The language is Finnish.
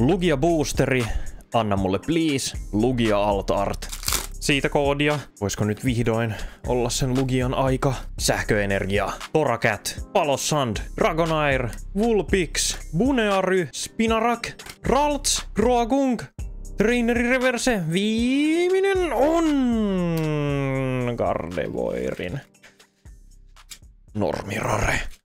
Lugia boosteri, anna mulle please, Lugia alt art. Siitä koodia. Voisiko nyt vihdoin olla sen Lugian aika? Sähköenergia, Toracat, Palosand, Dragonair, Vulpix, Buneary, Spinarak, Ralts, Groagung, Traineri Reverse, viimeinen on Gardevoirin. Normirare.